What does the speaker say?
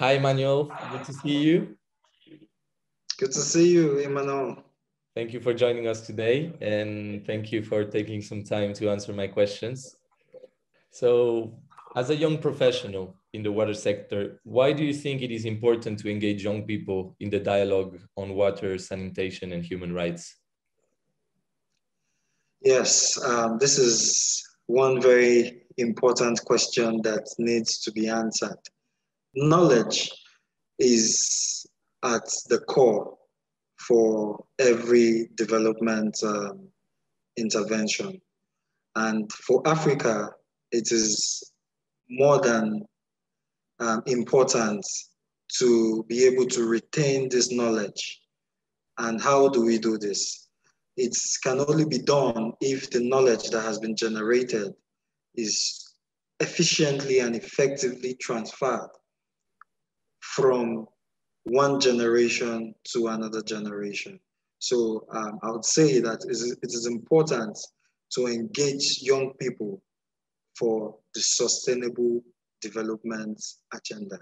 Hi, Manuel. Good to see you. Good to see you, Emmanuel. Thank you for joining us today, and thank you for taking some time to answer my questions. So, as a young professional in the water sector, why do you think it is important to engage young people in the dialogue on water, sanitation, and human rights? Yes, um, this is one very important question that needs to be answered. Knowledge is at the core for every development um, intervention. And for Africa, it is more than um, important to be able to retain this knowledge. And how do we do this? It can only be done if the knowledge that has been generated is efficiently and effectively transferred from one generation to another generation. So um, I would say that it is important to engage young people for the sustainable development agenda.